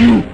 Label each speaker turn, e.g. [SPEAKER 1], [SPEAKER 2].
[SPEAKER 1] you